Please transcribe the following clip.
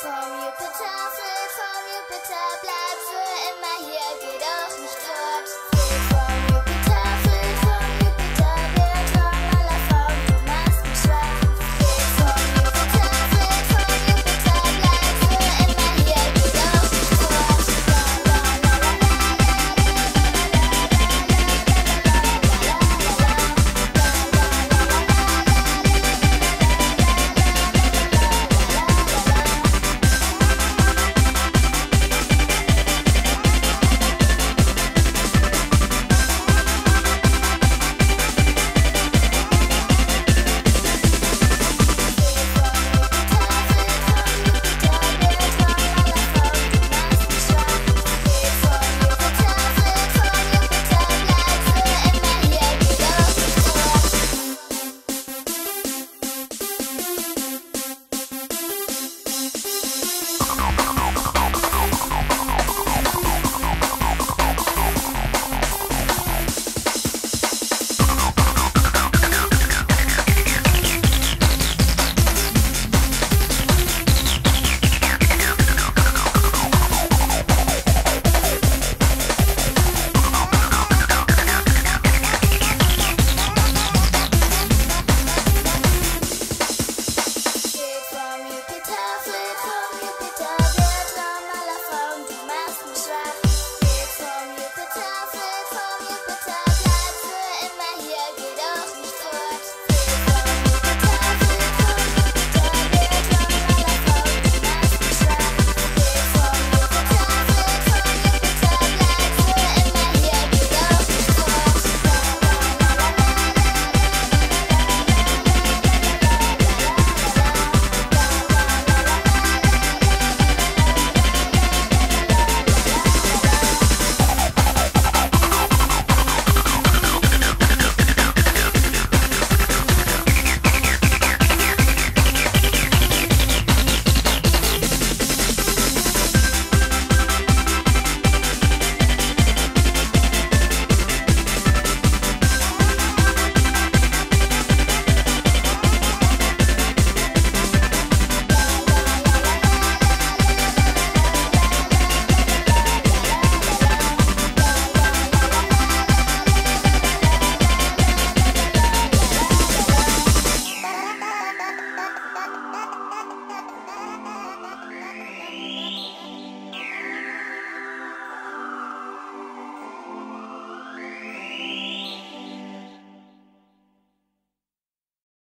Fred vom Jupiter, Fred vom Jupiter, bleib